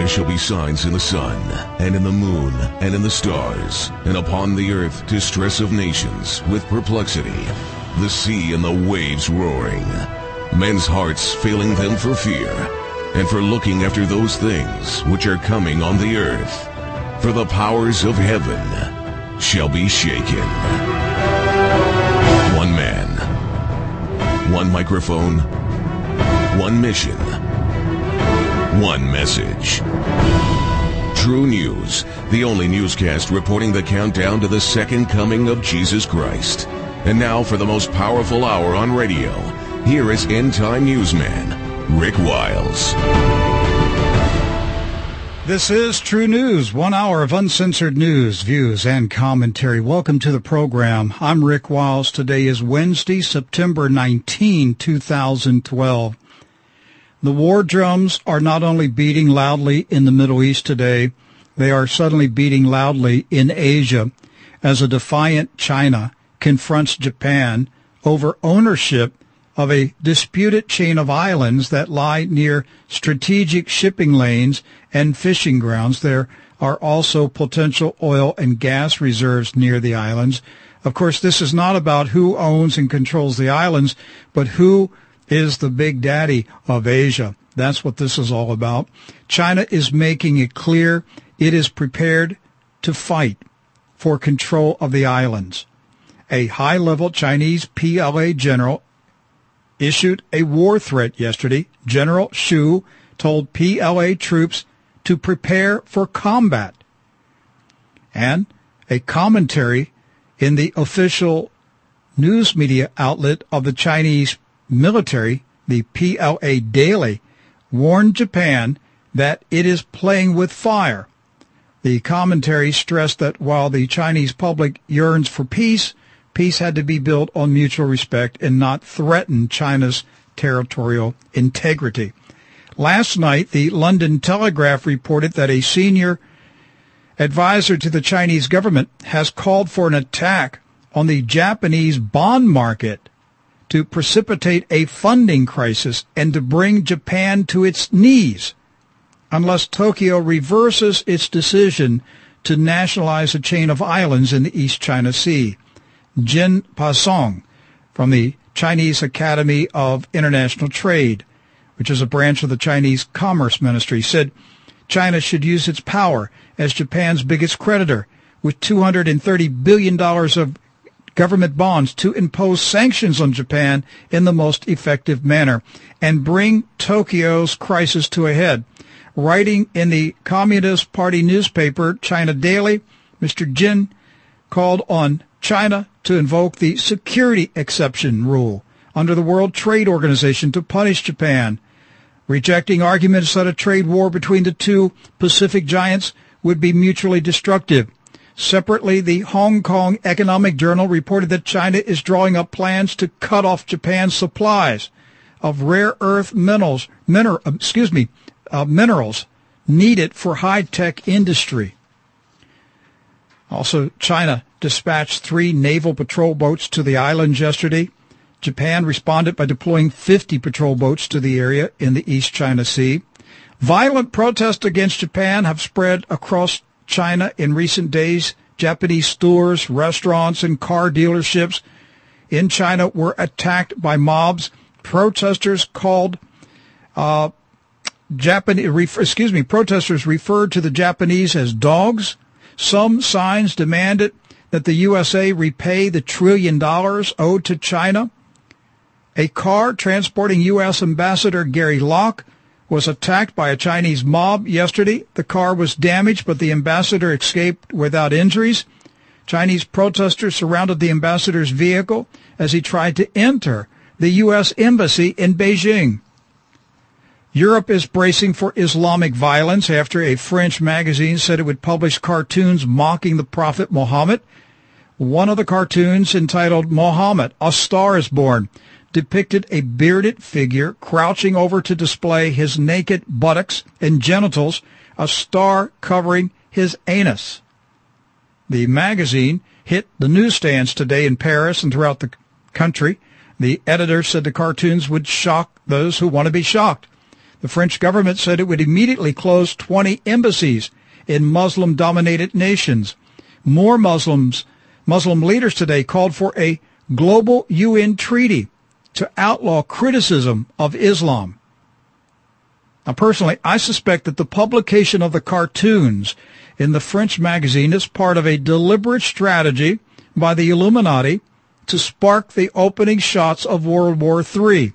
there shall be signs in the sun, and in the moon, and in the stars, and upon the earth distress of nations, with perplexity, the sea and the waves roaring, men's hearts failing them for fear, and for looking after those things which are coming on the earth. For the powers of heaven shall be shaken. One man, one microphone, one mission, one message. TruNews, the only newscast reporting the countdown to the second coming of Jesus Christ. And now for the most powerful hour on radio, here is End Time Newsman, Rick Wiles. This is TruNews, one hour of uncensored news, views, and commentary. Welcome to the program. I'm Rick Wiles. Today is Wednesday, September 19, 2012. The war drums are not only beating loudly in the Middle East today, they are suddenly beating loudly in Asia as a defiant China confronts Japan over ownership of a disputed chain of islands that lie near strategic shipping lanes and fishing grounds. There are also potential oil and gas reserves near the islands. Of course, this is not about who owns and controls the islands, but who is the big daddy of Asia. That's what this is all about. China is making it clear it is prepared to fight for control of the islands a high-level Chinese PLA general issued a war threat yesterday. General Xu told PLA troops to prepare for combat. And a commentary in the official news media outlet of the Chinese military, the PLA Daily, warned Japan that it is playing with fire. The commentary stressed that while the Chinese public yearns for peace, peace had to be built on mutual respect and not threaten China's territorial integrity. Last night, the London Telegraph reported that a senior advisor to the Chinese government has called for an attack on the Japanese bond market to precipitate a funding crisis and to bring Japan to its knees unless Tokyo reverses its decision to nationalize a chain of islands in the East China Sea. Jin Baisong from the Chinese Academy of International Trade, which is a branch of the Chinese Commerce Ministry, said China should use its power as Japan's biggest creditor with $230 billion of government bonds to impose sanctions on Japan in the most effective manner and bring Tokyo's crisis to a head. Writing in the Communist Party newspaper China Daily, Mr. Jin called on China to invoke the security exception rule under the World Trade Organization to punish Japan, rejecting arguments that a trade war between the two Pacific giants would be mutually destructive. Separately, the Hong Kong Economic Journal reported that China is drawing up plans to cut off Japan's supplies of rare earth minerals, mineral, excuse me, uh, minerals needed for high-tech industry. Also, China dispatched three naval patrol boats to the islands yesterday. Japan responded by deploying 50 patrol boats to the area in the East China Sea. Violent protests against Japan have spread across China in recent days. Japanese stores, restaurants, and car dealerships in China were attacked by mobs. Protesters called uh, Japanese, excuse me, protesters referred to the Japanese as dogs some signs demanded that the USA repay the trillion dollars owed to China. A car transporting U.S. Ambassador Gary Locke was attacked by a Chinese mob yesterday. The car was damaged, but the ambassador escaped without injuries. Chinese protesters surrounded the ambassador's vehicle as he tried to enter the U.S. embassy in Beijing. Europe is bracing for Islamic violence after a French magazine said it would publish cartoons mocking the Prophet Muhammad. One of the cartoons, entitled Muhammad, A Star is Born, depicted a bearded figure crouching over to display his naked buttocks and genitals, a star covering his anus. The magazine hit the newsstands today in Paris and throughout the country. The editor said the cartoons would shock those who want to be shocked. The French government said it would immediately close 20 embassies in Muslim dominated nations. More Muslims, Muslim leaders today called for a global UN treaty to outlaw criticism of Islam. Now, personally, I suspect that the publication of the cartoons in the French magazine is part of a deliberate strategy by the Illuminati to spark the opening shots of World War III.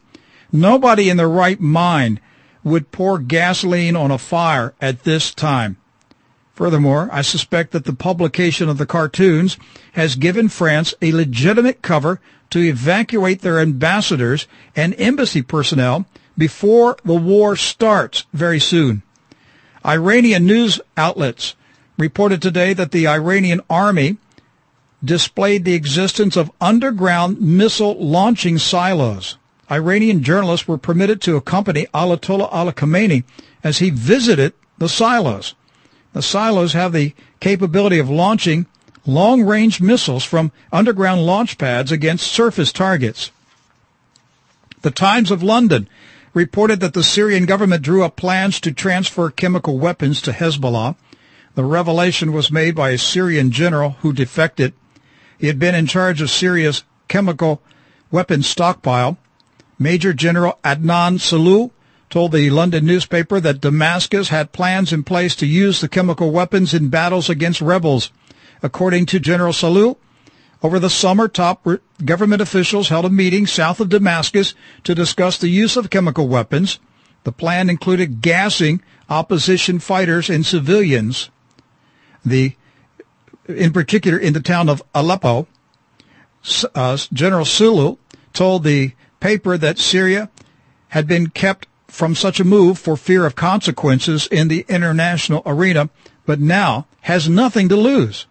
Nobody in their right mind would pour gasoline on a fire at this time. Furthermore, I suspect that the publication of the cartoons has given France a legitimate cover to evacuate their ambassadors and embassy personnel before the war starts very soon. Iranian news outlets reported today that the Iranian army displayed the existence of underground missile launching silos. Iranian journalists were permitted to accompany Ayatollah Ali Khamenei as he visited the silos. The silos have the capability of launching long-range missiles from underground launch pads against surface targets. The Times of London reported that the Syrian government drew up plans to transfer chemical weapons to Hezbollah. The revelation was made by a Syrian general who defected. He had been in charge of Syria's chemical weapons stockpile. Major General Adnan Salou told the London newspaper that Damascus had plans in place to use the chemical weapons in battles against rebels. According to General Salou, over the summer, top government officials held a meeting south of Damascus to discuss the use of chemical weapons. The plan included gassing opposition fighters and civilians. The, in particular, in the town of Aleppo, uh, General Sulu told the paper that Syria had been kept from such a move for fear of consequences in the international arena, but now has nothing to lose.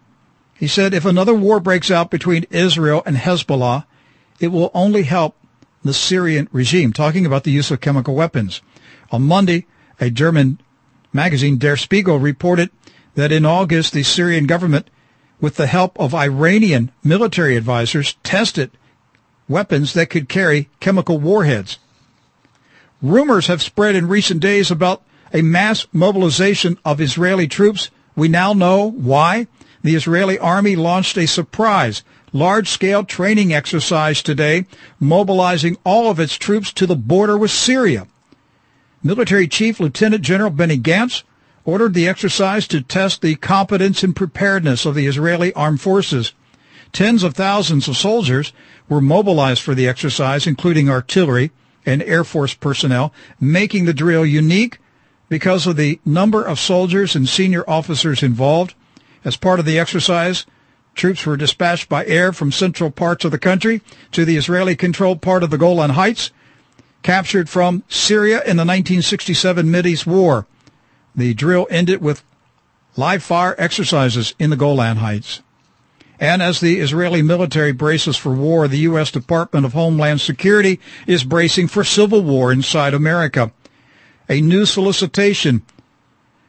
He said if another war breaks out between Israel and Hezbollah, it will only help the Syrian regime, talking about the use of chemical weapons. On Monday, a German magazine, Der Spiegel, reported that in August, the Syrian government, with the help of Iranian military advisors, tested weapons that could carry chemical warheads. Rumors have spread in recent days about a mass mobilization of Israeli troops. We now know why. The Israeli army launched a surprise large-scale training exercise today, mobilizing all of its troops to the border with Syria. Military Chief Lieutenant General Benny Gantz ordered the exercise to test the competence and preparedness of the Israeli armed forces. Tens of thousands of soldiers were mobilized for the exercise, including artillery, and Air Force personnel, making the drill unique because of the number of soldiers and senior officers involved. As part of the exercise, troops were dispatched by air from central parts of the country to the Israeli-controlled part of the Golan Heights, captured from Syria in the 1967 Mideast War. The drill ended with live fire exercises in the Golan Heights. And as the Israeli military braces for war, the U.S. Department of Homeland Security is bracing for civil war inside America. A new solicitation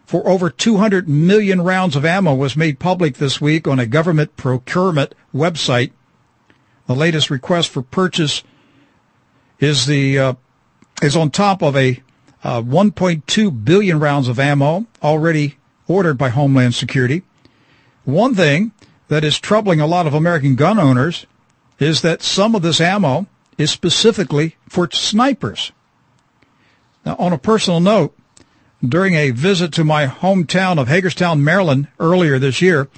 for over 200 million rounds of ammo was made public this week on a government procurement website. The latest request for purchase is the uh, is on top of a uh, 1.2 billion rounds of ammo already ordered by Homeland Security. One thing that is troubling a lot of American gun owners is that some of this ammo is specifically for snipers. Now, on a personal note, during a visit to my hometown of Hagerstown, Maryland earlier this year,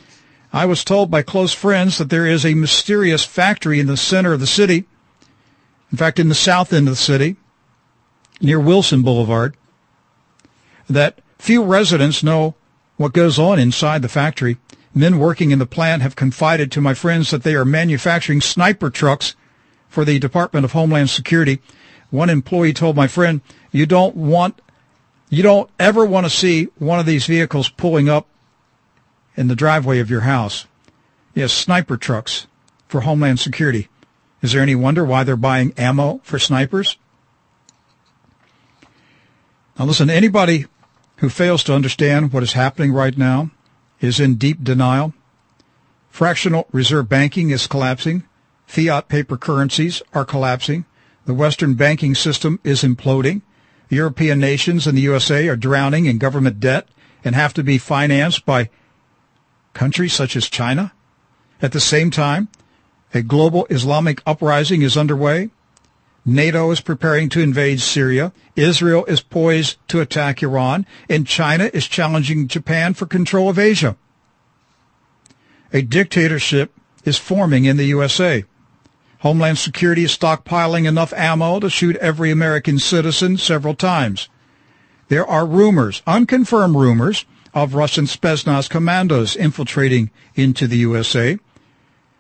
I was told by close friends that there is a mysterious factory in the center of the city, in fact, in the south end of the city, near Wilson Boulevard, that few residents know what goes on inside the factory. Men working in the plant have confided to my friends that they are manufacturing sniper trucks for the Department of Homeland Security. One employee told my friend, you don't want, you don't ever want to see one of these vehicles pulling up in the driveway of your house. Yes, sniper trucks for Homeland Security. Is there any wonder why they're buying ammo for snipers? Now listen, anybody who fails to understand what is happening right now is in deep denial. Fractional reserve banking is collapsing. Fiat paper currencies are collapsing. The Western banking system is imploding. European nations and the USA are drowning in government debt and have to be financed by countries such as China. At the same time, a global Islamic uprising is underway. NATO is preparing to invade Syria. Israel is poised to attack Iran. And China is challenging Japan for control of Asia. A dictatorship is forming in the USA. Homeland Security is stockpiling enough ammo to shoot every American citizen several times. There are rumors, unconfirmed rumors, of Russian Spetsnaz commandos infiltrating into the USA.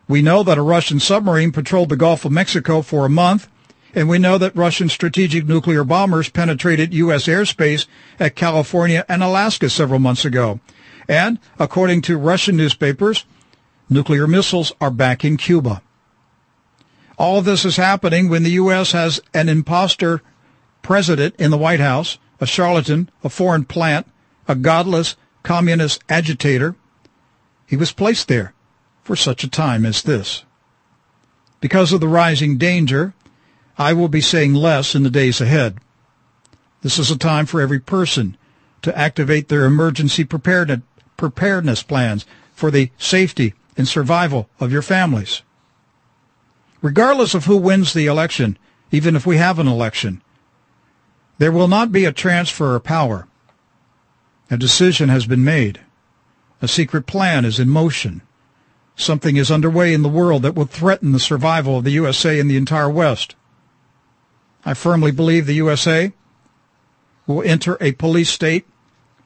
We know that a Russian submarine patrolled the Gulf of Mexico for a month, and we know that Russian strategic nuclear bombers penetrated U.S. airspace at California and Alaska several months ago. And, according to Russian newspapers, nuclear missiles are back in Cuba. All this is happening when the U.S. has an impostor president in the White House, a charlatan, a foreign plant, a godless communist agitator. He was placed there for such a time as this. Because of the rising danger, I will be saying less in the days ahead. This is a time for every person to activate their emergency preparedness plans for the safety and survival of your families. Regardless of who wins the election, even if we have an election, there will not be a transfer of power. A decision has been made. A secret plan is in motion. Something is underway in the world that will threaten the survival of the USA and the entire West. I firmly believe the USA will enter a police state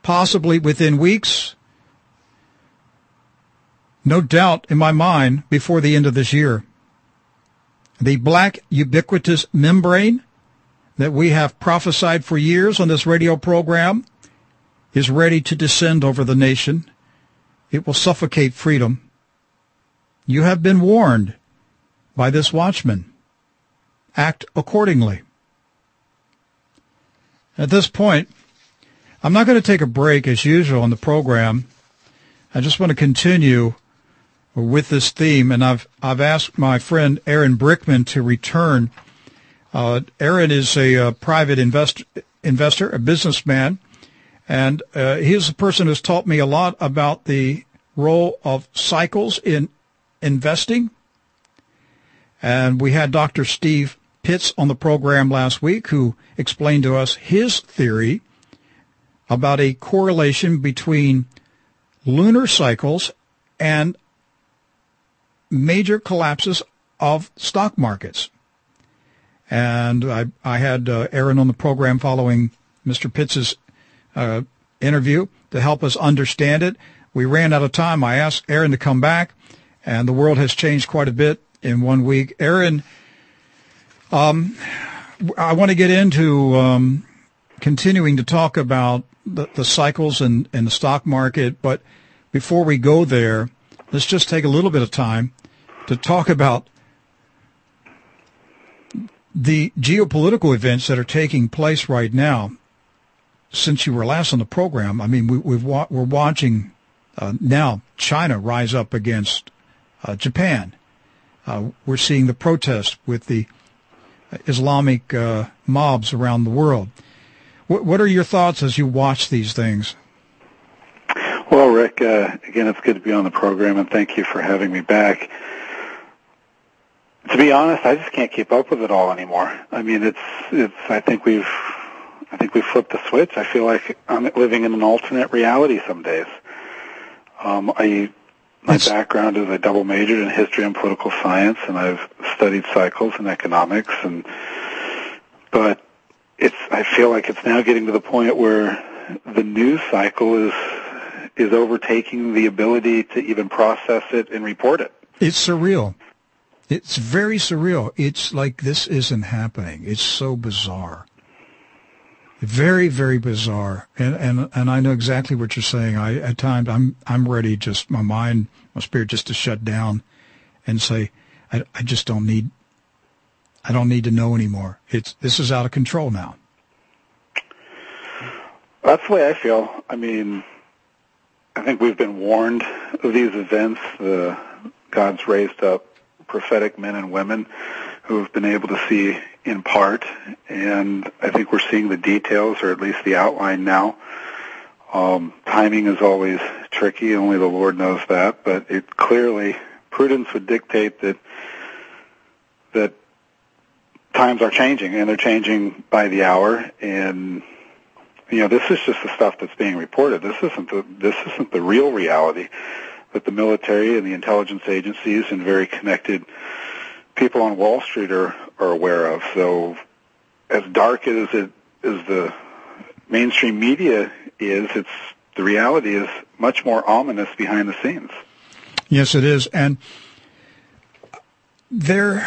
possibly within weeks. No doubt in my mind before the end of this year. The black ubiquitous membrane that we have prophesied for years on this radio program is ready to descend over the nation. It will suffocate freedom. You have been warned by this watchman. Act accordingly. At this point, I'm not going to take a break as usual on the program. I just want to continue with this theme, and I've I've asked my friend Aaron Brickman to return. Uh, Aaron is a, uh, private invest, investor, a businessman, and uh, he is a person who's taught me a lot about the role of cycles in investing. And we had Dr. Steve Pitts on the program last week who explained to us his theory about a correlation between lunar cycles and major collapses of stock markets. And I, I had uh, Aaron on the program following Mr. Pitts's uh, interview to help us understand it. We ran out of time. I asked Aaron to come back, and the world has changed quite a bit in one week. Aaron, um, I want to get into um, continuing to talk about the, the cycles and, and the stock market, but before we go there, let's just take a little bit of time to talk about the geopolitical events that are taking place right now. Since you were last on the program, I mean, we, we've we're watching uh, now China rise up against uh, Japan. Uh, we're seeing the protest with the Islamic uh, mobs around the world. What, what, are your thoughts as you watch these things? Well, Rick, uh, again, it's good to be on the program, and thank you for having me back to be honest, I just can't keep up with it all anymore. I mean, it's it's. I think we've, I think we've flipped the switch. I feel like I'm living in an alternate reality some days. Um, I my it's, background is I double majored in history and political science, and I've studied cycles and economics, and but it's. I feel like it's now getting to the point where the news cycle is is overtaking the ability to even process it and report it. It's surreal. It's very surreal. It's like this isn't happening. It's so bizarre. Very, very bizarre. And and and I know exactly what you're saying. I at times I'm I'm ready just my mind, my spirit just to shut down and say, I I just don't need I don't need to know anymore. It's this is out of control now. That's the way I feel. I mean, I think we've been warned of these events. The God's raised up prophetic men and women who have been able to see in part, and I think we're seeing the details, or at least the outline now. Um, timing is always tricky. Only the Lord knows that, but it clearly prudence would dictate that that times are changing, and they're changing by the hour. And you know, this is just the stuff that's being reported. This isn't the this isn't the real reality that the military and the intelligence agencies and very connected people on Wall Street are, are aware of. So as dark as it as the mainstream media is, it's the reality is much more ominous behind the scenes. Yes, it is, and there,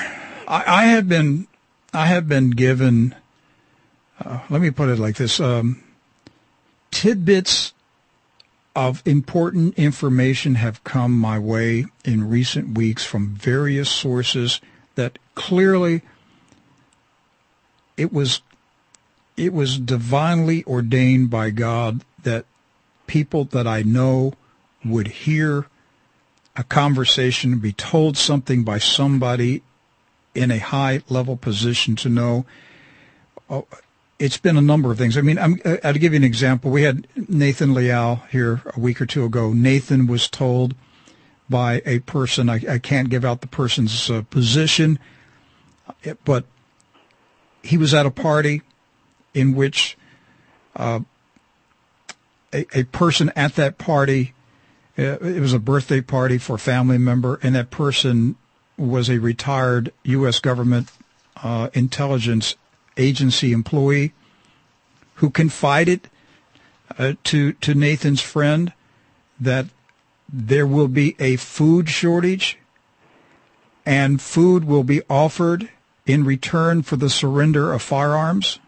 I, I have been, I have been given. Uh, let me put it like this: um, tidbits of important information have come my way in recent weeks from various sources that clearly it was it was divinely ordained by God that people that I know would hear a conversation, be told something by somebody in a high level position to know. Oh, it's been a number of things. I mean, I'm, I'll give you an example. We had Nathan Leal here a week or two ago. Nathan was told by a person. I, I can't give out the person's uh, position, but he was at a party in which uh, a, a person at that party, uh, it was a birthday party for a family member, and that person was a retired U.S. government uh, intelligence agency employee who confided uh, to to Nathan's friend that there will be a food shortage and food will be offered in return for the surrender of firearms,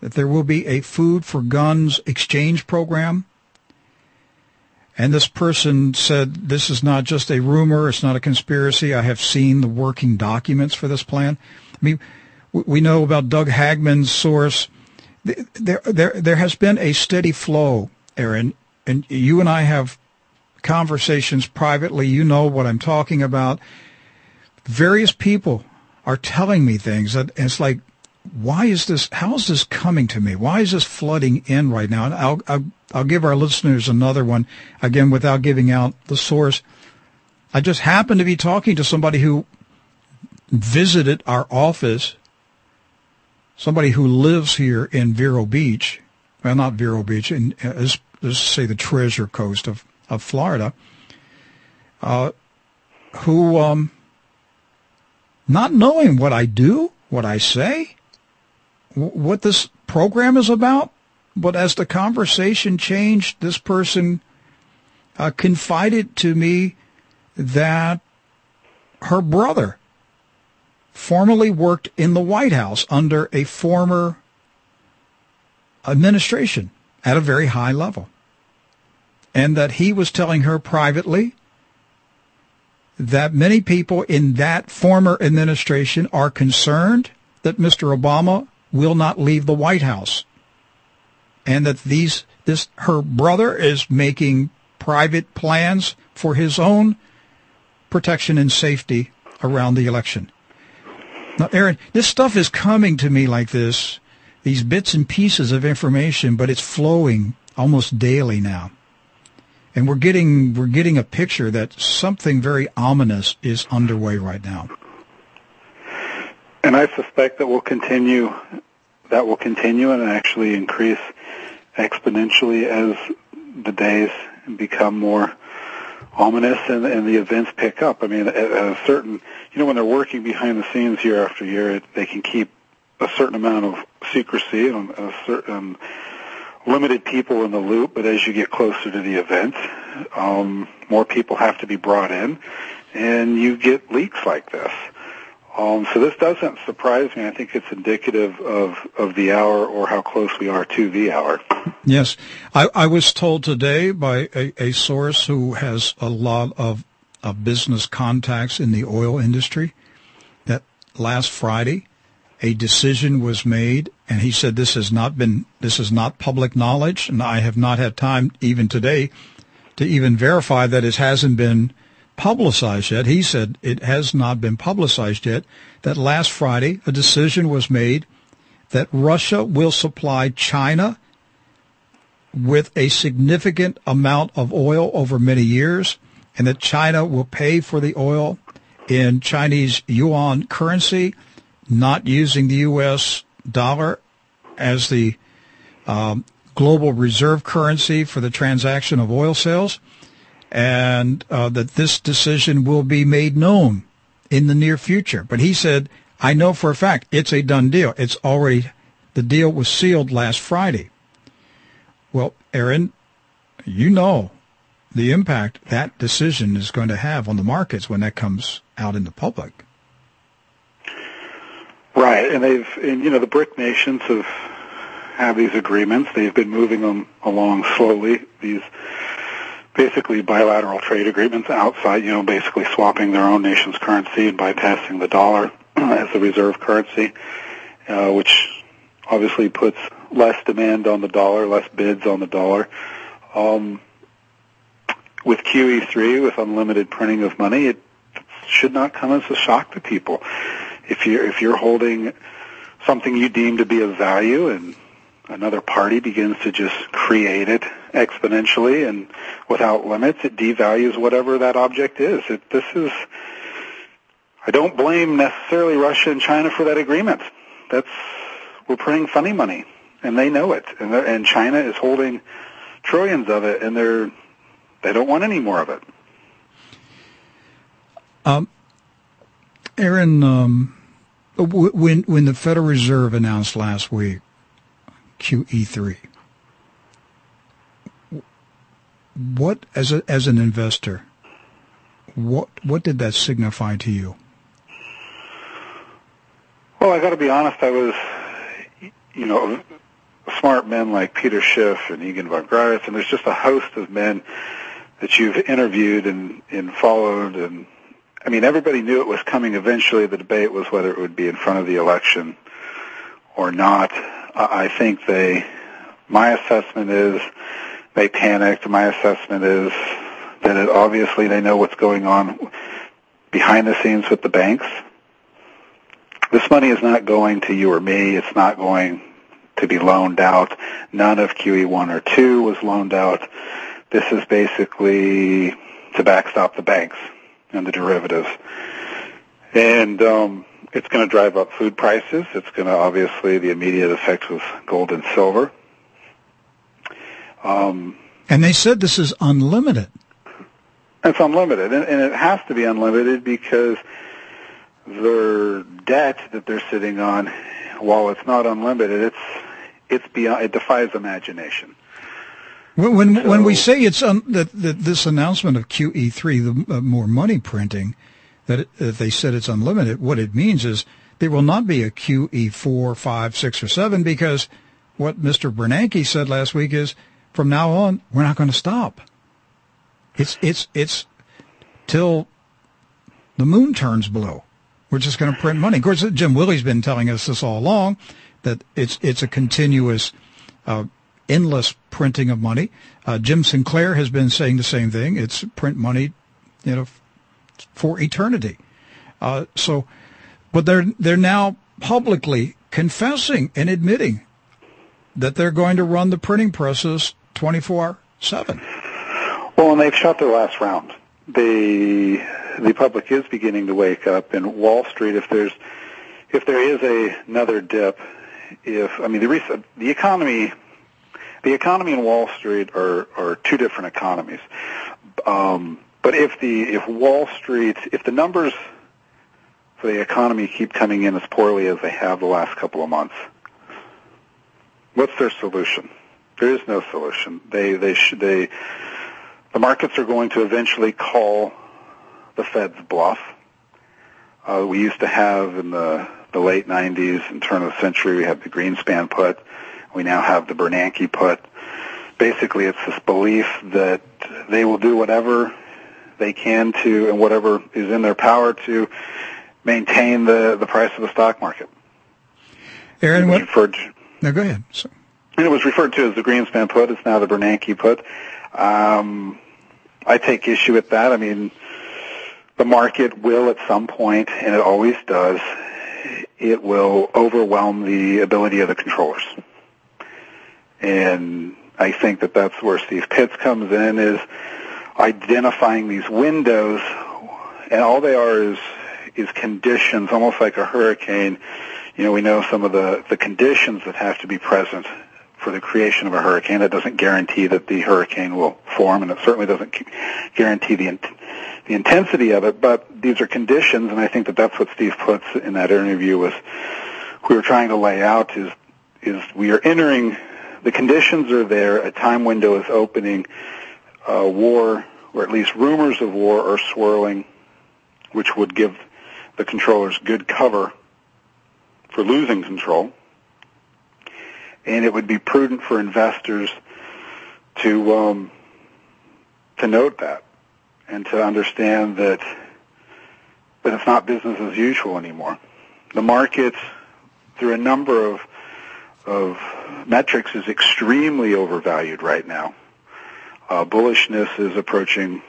that there will be a food for guns exchange program. And this person said, this is not just a rumor, it's not a conspiracy. I have seen the working documents for this plan. I mean, we know about Doug Hagmann's source. There, there, there has been a steady flow, Aaron, and you and I have conversations privately. You know what I'm talking about. Various people are telling me things that it's like, why is this? How is this coming to me? Why is this flooding in right now? And I'll, I'll, I'll give our listeners another one again without giving out the source. I just happened to be talking to somebody who visited our office, somebody who lives here in Vero Beach. Well, not Vero Beach, in, uh, let's, let's say the Treasure Coast of of Florida, uh, who, um, not knowing what I do, what I say, what this program is about, but as the conversation changed, this person uh, confided to me that her brother formerly worked in the White House under a former administration at a very high level and that he was telling her privately that many people in that former administration are concerned that Mr. Obama will not leave the White House and that these this her brother is making private plans for his own protection and safety around the election. Now, Aaron, this stuff is coming to me like this, these bits and pieces of information, but it's flowing almost daily now and we're getting we're getting a picture that something very ominous is underway right now. And I suspect that will continue that will continue and actually increase exponentially as the days become more ominous and, and the events pick up. I mean, at, a certain, you know, when they're working behind the scenes year after year, it, they can keep a certain amount of secrecy and a certain um, limited people in the loop, but as you get closer to the event, um, more people have to be brought in, and you get leaks like this. Um, so this doesn't surprise me. I think it's indicative of, of the hour or how close we are to the hour. Yes. I, I was told today by a, a source who has a lot of, of business contacts in the oil industry that last Friday a decision was made and he said this has not been this is not public knowledge and I have not had time even today to even verify that it hasn't been publicized yet. He said it has not been publicized yet. That last Friday, a decision was made that Russia will supply China with a significant amount of oil over many years, and that China will pay for the oil in Chinese yuan currency, not using the U.S. dollar as the um, global reserve currency for the transaction of oil sales, and uh, that this decision will be made known in the near future. But he said, I know for a fact it's a done deal. It's already, the deal was sealed last Friday. Well, Aaron, you know the impact that decision is going to have on the markets when that comes out in the public. Right, and they've, and you know, the BRIC nations have have these agreements. They've been moving them along slowly. These basically bilateral trade agreements outside, you know, basically swapping their own nation's currency and bypassing the dollar as a reserve currency, uh, which obviously puts less demand on the dollar, less bids on the dollar. Um, with QE3, with unlimited printing of money, it should not come as a shock to people. If you're if you're holding something you deem to be of value and another party begins to just create it exponentially and without limits, it devalues whatever that object is. It, this is, I don't blame necessarily Russia and China for that agreement. That's, we're printing funny money and they know it. And, and China is holding trillions of it and they're, they don't want any more of it. Um, Aaron, um, when when the Federal Reserve announced last week QE3, what as a, as an investor, what what did that signify to you? Well, I got to be honest. I was, you know, smart men like Peter Schiff and Egon von Greyerz, and there's just a host of men that you've interviewed and, and followed and I mean everybody knew it was coming. Eventually the debate was whether it would be in front of the election or not. I think they my assessment is they panicked. My assessment is that it, obviously they know what's going on behind the scenes with the banks. This money is not going to you or me. It's not going to be loaned out. None of QE1 or 2 was loaned out. This is basically to backstop the banks and the derivatives. And um, it's going to drive up food prices. It's going to obviously the immediate effect was gold and silver. Um, and they said this is unlimited. It's unlimited, and, and it has to be unlimited because their debt that they're sitting on, while it's not unlimited, it's it's beyond it defies imagination. When when, so, when we say it's un, that, that this announcement of QE3, the uh, more money printing, that, it, that they said it's unlimited, what it means is there will not be a QE4, 5, 6, or 7 because what Mr. Bernanke said last week is from now on, we're not going to stop. It's, it's, it's till the moon turns blue. We're just going to print money. Of course, Jim Willie's been telling us this all along that it's, it's a continuous, uh, endless printing of money. Uh, Jim Sinclair has been saying the same thing. It's print money, you know, for eternity. Uh, so, but they're they're now publicly confessing and admitting that they're going to run the printing presses 24 seven. Well, and they've shot their last round. The the public is beginning to wake up, and Wall Street, if there's if there is a, another dip, if I mean the the economy the economy and Wall Street are, are two different economies. Um, but if the if Wall Street if the numbers for the economy keep coming in as poorly as they have the last couple of months, what's their solution? There is no solution. They they should they the markets are going to eventually call the Fed's bluff. Uh, we used to have in the the late 90s and turn of the century we had the Greenspan put we now have the Bernanke put. Basically, it's this belief that they will do whatever they can to, and whatever is in their power to maintain the, the price of the stock market. Aaron, what? Referred to, no, go ahead. And it was referred to as the Greenspan put. It's now the Bernanke put. Um, I take issue with that. I mean, the market will at some point, and it always does, it will overwhelm the ability of the controllers. And I think that that's where Steve Pitts comes in is identifying these windows, and all they are is is conditions, almost like a hurricane. You know, we know some of the the conditions that have to be present for the creation of a hurricane. That doesn't guarantee that the hurricane will form, and it certainly doesn't guarantee the the intensity of it. But these are conditions, and I think that that's what Steve Pitts in that interview was we were trying to lay out is is we are entering the conditions are there. A time window is opening. Uh, war, or at least rumors of war, are swirling, which would give the controllers good cover for losing control. And it would be prudent for investors to um, to note that and to understand that that it's not business as usual anymore. The market, through a number of of metrics, is extremely overvalued right now. Uh, bullishness is approaching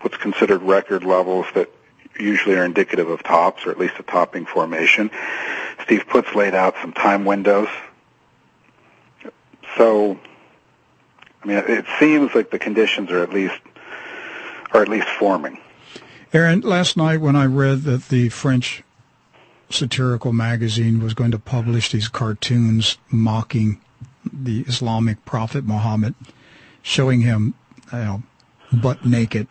what's considered record levels that usually are indicative of tops or at least a topping formation. Steve Pitts laid out some time windows. So, I mean, it seems like the conditions are at least are at least forming. Aaron, last night when I read that the French satirical magazine was going to publish these cartoons mocking the Islamic prophet Muhammad, showing him, you know, butt naked.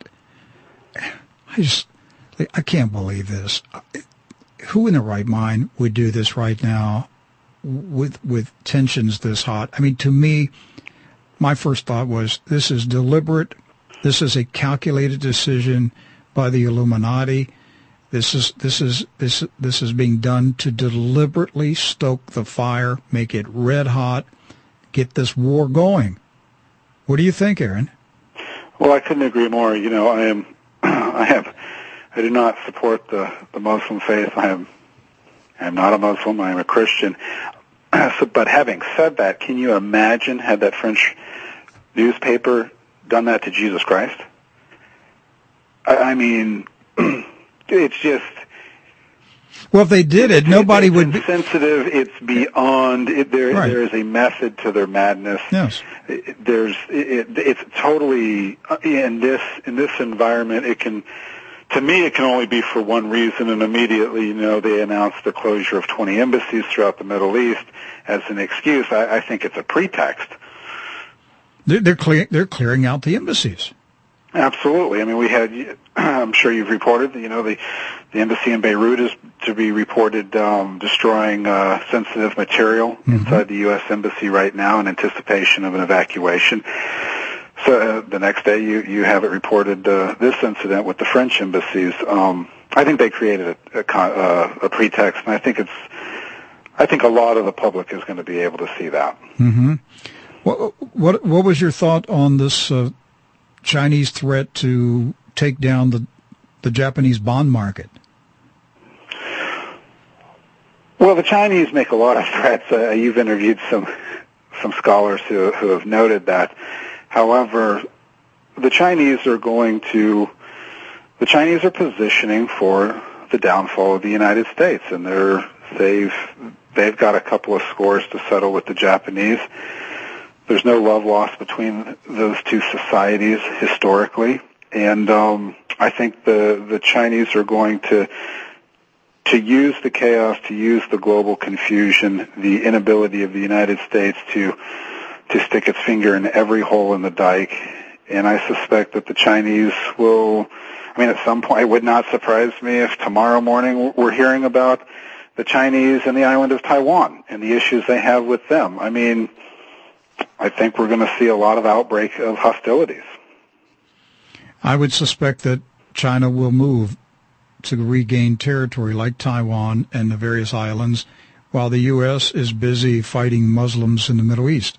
I just, I can't believe this. Who in the right mind would do this right now with with tensions this hot? I mean, to me, my first thought was this is deliberate. This is a calculated decision by the Illuminati. This is this is this this is being done to deliberately stoke the fire, make it red hot, get this war going. What do you think, Aaron? Well, I couldn't agree more. You know, I am I have I do not support the, the Muslim faith. I am I am not a Muslim. I am a Christian. so, but having said that, can you imagine had that French newspaper done that to Jesus Christ? I, I mean, it's just. Well, if they did it, nobody it's would be sensitive. It's beyond. It, there, Right. there is a method to their madness. Yes. It- There's. It, it's totally uh, in this in this environment. It can. To me, it can only be for one reason, and immediately, you know, they announced the closure of 20 embassies throughout the Middle East as an excuse. I, I think it's a pretext. they're they're, clear, they're clearing out the embassies. Absolutely. I mean, we had. I'm sure you've reported. You know, the the embassy in Beirut is to be reported um, destroying uh, sensitive material inside the U.S. embassy right now in anticipation of an evacuation. So uh, the next day, you you have it reported uh, this incident with the French embassies. Um, I think they created a a, uh, a pretext, and I think it's. I think a lot of the public is going to be able to see that. Mm-hmm. What what what was your thought on this uh, Chinese threat to take down the the Japanese bond market? Well, the Chinese make a lot of threats. Uh, you've interviewed some some scholars who who have noted that. However, the Chinese are going to the Chinese are positioning for the downfall of the United States, and they're they've they've got a couple of scores to settle with the Japanese. There's no love lost between those two societies historically, and um, I think the the Chinese are going to to use the chaos, to use the global confusion, the inability of the United States to to stick its finger in every hole in the dike, and I suspect that the Chinese will. I mean, at some point, it would not surprise me if tomorrow morning we're hearing about the Chinese and the island of Taiwan and the issues they have with them. I mean, I think we're going to see a lot of outbreak of hostilities. I would suspect that China will move to regain territory like Taiwan and the various islands, while the U.S. is busy fighting Muslims in the Middle East.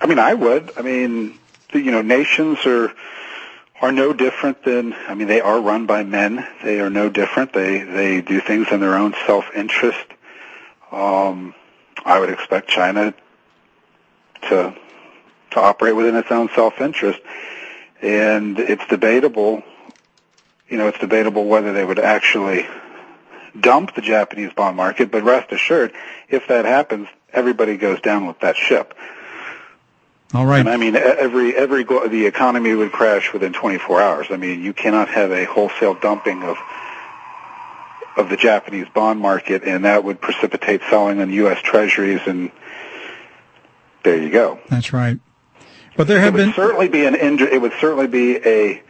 I mean, I would. I mean, you know, nations are are no different than. I mean, they are run by men. They are no different. They they do things in their own self interest. Um, I would expect China to to operate within its own self interest, and it's debatable you know, it's debatable whether they would actually dump the Japanese bond market, but rest assured, if that happens, everybody goes down with that ship. All right. And I mean, every every the economy would crash within 24 hours. I mean, you cannot have a wholesale dumping of of the Japanese bond market, and that would precipitate selling on U.S. Treasuries, and there you go. That's right. But there have it would been certainly be an it would certainly be a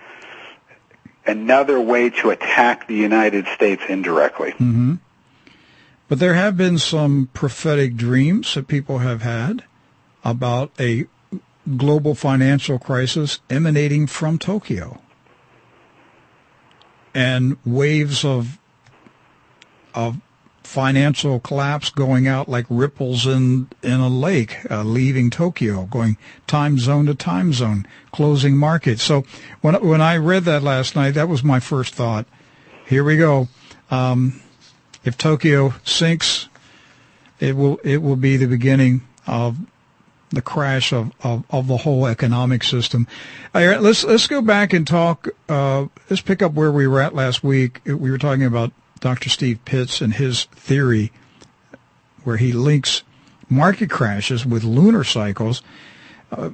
another way to attack the United States indirectly. Mm-hmm. But there have been some prophetic dreams that people have had about a global financial crisis emanating from Tokyo and waves of of financial collapse going out like ripples in in a lake, uh, leaving Tokyo, going time zone to time zone, closing markets. So when when I read that last night, that was my first thought. Here we go. Um, if Tokyo sinks, it will it will be the beginning of the crash of, of, of the whole economic system. All right, let's let's go back and talk. Uh, let's pick up where we were at last week. We were talking about Dr. Steve Pitts and his theory, where he links market crashes with lunar cycles. Uh,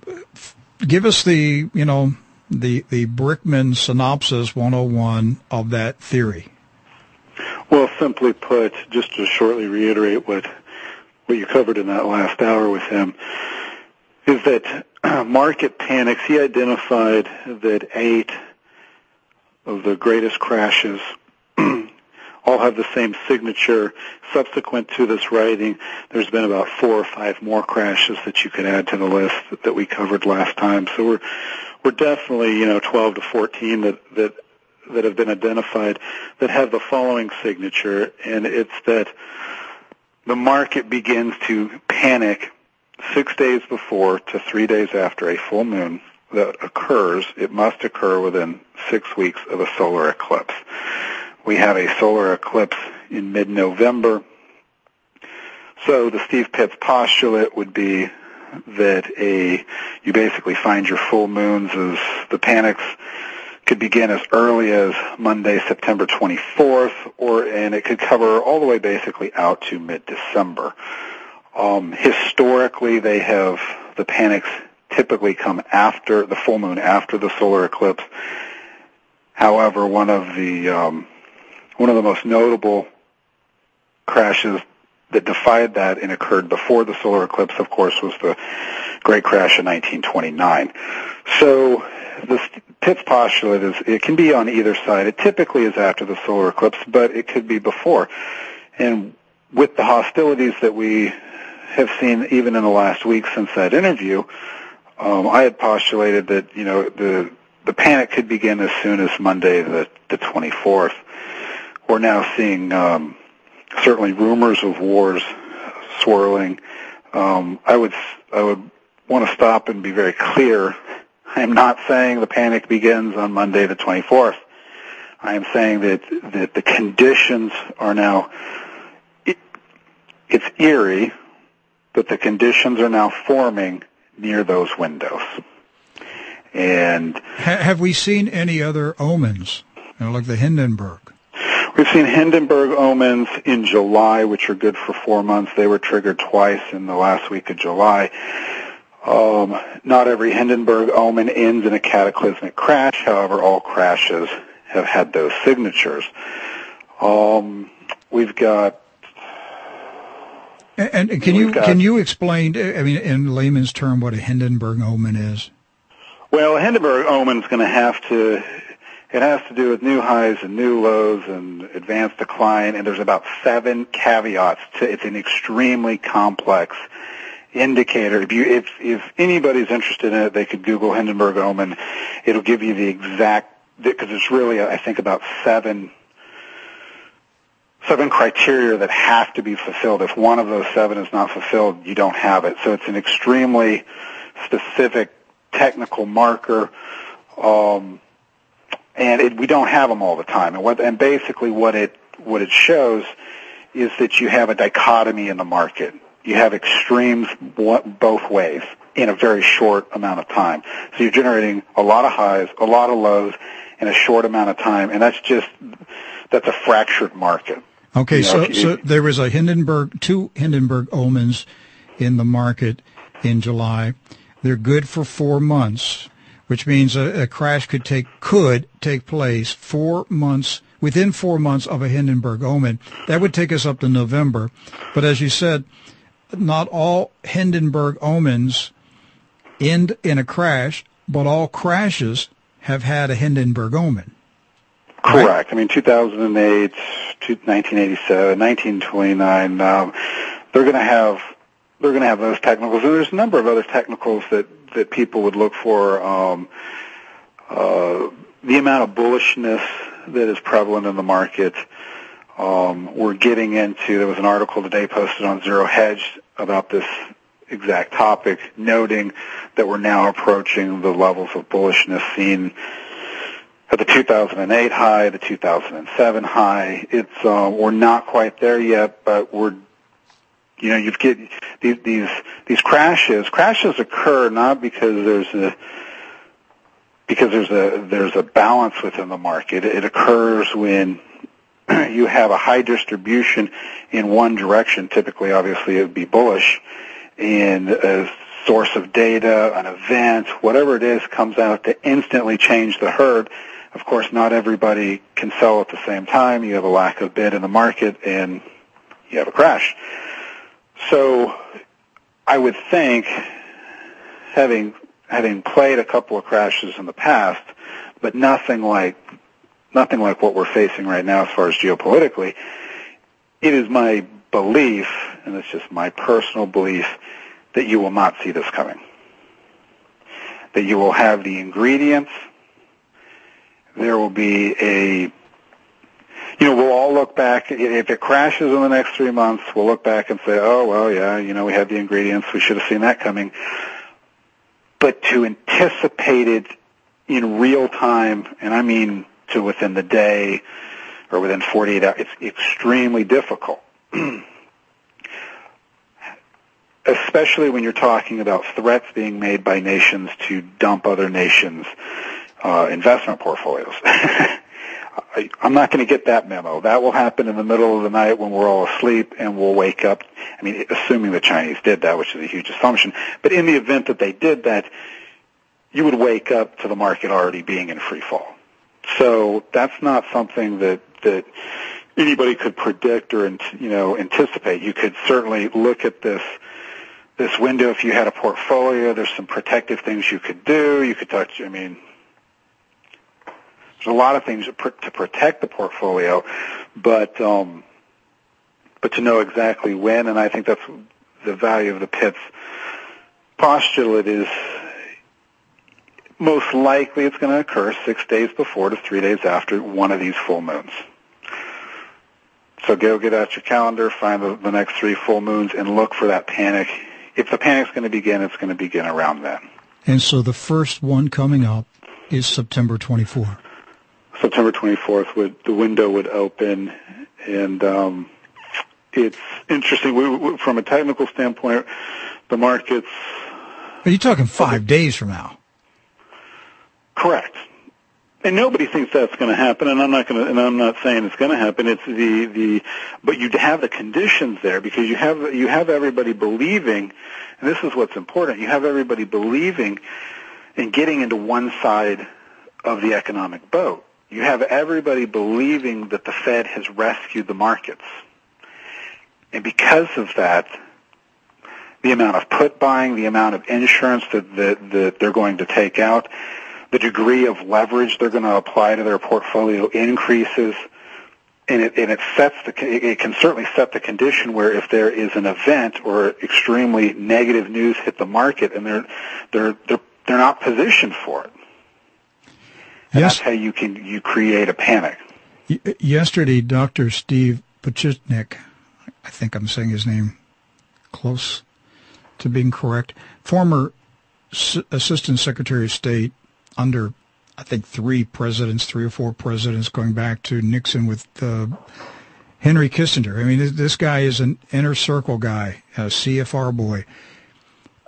give us the, you know, the, the Brickman synopsis 101 of that theory. Well, simply put, just to shortly reiterate what what you covered in that last hour with him, is that market panics. He identified that eight of the greatest crashes all have the same signature. Subsequent to this writing, there's been about four or five more crashes that you could add to the list that, we covered last time. So we're we're definitely you know 12 to 14 that that that have been identified that have the following signature, and it's that the market begins to panic six days before to three days after a full moon that occurs. It must occur within six weeks of a solar eclipse. We have a solar eclipse in mid-November. So the Steve Pitts postulate would be that a you basically find your full moons as the panics could begin as early as Monday, September 24th, or and it could cover all the way basically out to mid-December. Um, historically, they have the panics typically come after the full moon, after the solar eclipse. However, one of the um, one of the most notable crashes that defied that and occurred before the solar eclipse, of course, was the great crash in 1929. So the Pitts postulate is it can be on either side. It typically is after the solar eclipse, but it could be before. And with the hostilities that we have seen even in the last week since that interview, um, I had postulated that you know the the panic could begin as soon as Monday the the 24th we're now seeing um, certainly rumors of wars swirling. Um, I would I would want to stop and be very clear. I am not saying the panic begins on Monday the 24th. I am saying that that the conditions are now. It, it's eerie, but the conditions are now forming near those windows. And have we seen any other omens, you know, like the Hindenburg? We've seen Hindenburg omens in July, which are good for four months. They were triggered twice in the last week of July. Um, not every Hindenburg omen ends in a cataclysmic crash. However, all crashes have had those signatures. Um, we've got. And, and can you got, can you explain? I mean, in layman's term, what a Hindenburg omen is? Well, a Hindenburg omen is going to have to it has to do with new highs and new lows and advanced decline, and there's about seven caveats to it's an extremely complex indicator. If you if if anybody's interested in it, they could Google Hindenburg Omen. It'll give you the exact because it's really I think about seven seven criteria that have to be fulfilled. If one of those seven is not fulfilled, you don't have it. So it's an extremely specific technical marker. Um, and it, we don't have them all the time. And, what, and basically, what it what it shows is that you have a dichotomy in the market. You have extremes both ways in a very short amount of time. So you're generating a lot of highs, a lot of lows, in a short amount of time, and that's just that's a fractured market. Okay, you know, so so there was a Hindenburg, two Hindenburg omens in the market in July. They're good for four months, which means a, a crash could take could take place four months within four months of a Hindenburg omen. That would take us up to November. But as you said, not all Hindenburg omens end in a crash, but all crashes have had a Hindenburg omen. Correct. I mean, 2008, 1987, 1929. Um, they're going to have they're going to have those technicals, and there's a number of other technicals that that people would look for. Um, uh, the amount of bullishness that is prevalent in the market. Um, we're getting into. There was an article today posted on Zero Hedge about this exact topic, noting that we're now approaching the levels of bullishness seen at the 2008 high, the 2007 high. It's uh, we're not quite there yet, but we're you know you get these these these crashes. Crashes occur not because there's a because there's a there's a balance within the market. It occurs when you have a high distribution in one direction. Typically, obviously, it would be bullish, and a source of data, an event, whatever it is, comes out to instantly change the herd. Of course, not everybody can sell at the same time. You have a lack of bid in the market, and you have a crash. So, I would think, having having played a couple of crashes in the past, but nothing like nothing like what we're facing right now as far as geopolitically. It is my belief, and it's just my personal belief, that you will not see this coming. That you will have the ingredients. There will be a, you know, we'll all look back, if it crashes in the next three months, we'll look back and say, oh, well, yeah, you know, we had the ingredients, we should have seen that coming but to anticipate it in real time, and I mean to within the day or within 48 hours, it's extremely difficult. Especially when you're talking about threats being made by nations to dump other nations' uh, investment portfolios. I, I'm not going to get that memo. That will happen in the middle of the night when we're all asleep and we'll wake up. I mean, assuming the Chinese did that, which is a huge assumption. But in the event that they did that, you would wake up to the market already being in free fall. So that's not something that, that anybody could predict or, you know, anticipate. You could certainly look at this this window if you had a portfolio. There's some protective things you could do. You could touch. I mean, there's a lot of things to protect the portfolio, but um, but to know exactly when, and I think that's the value of the Pitts postulate is most likely it's going to occur six days before to three days after one of these full moons. So go get out your calendar, find the, the next three full moons, and look for that panic. If the panic's going to begin, it's going to begin around then. And so the first one coming up is September 24. September 24th would the window would open, and um, it's interesting. We, we, from a technical standpoint, the markets. Are you talking five days from now? Correct. And nobody thinks that's going to happen, and I'm not going to, and I'm not saying it's going to happen. It's the the, but you have the conditions there because you have you have everybody believing, and this is what's important. You have everybody believing and getting into one side of the economic boat you have everybody believing that the Fed has rescued the markets. And because of that, the amount of put buying, the amount of insurance that, that, that they're going to take out, the degree of leverage they're going to apply to their portfolio increases, and it, and it sets the it can certainly set the condition where if there is an event or extremely negative news hit the market and they're they're they're they're not positioned for it. And yes. that's how you can you create a panic. Yesterday, Dr. Steve Pieczenik, I think I'm saying his name close to being correct, former S- Assistant Secretary of State under, I think, three presidents, three or four presidents, going back to Nixon with uh, Henry Kissinger. I mean, this guy is an inner circle guy, a CFR boy.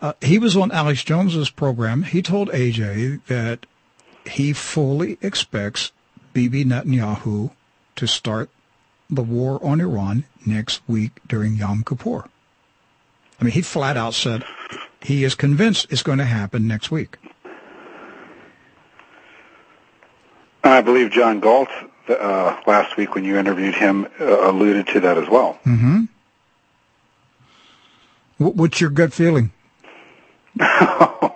Uh, he was on Alex Jones's program. He told AJ that he fully expects Bibi Netanyahu to start the war on Iran next week during Yom Kippur. I mean, he flat out said he is convinced it's going to happen next week. I believe John Galt uh, last week when you interviewed him uh, alluded to that as well. Mm-hmm. What's your gut feeling?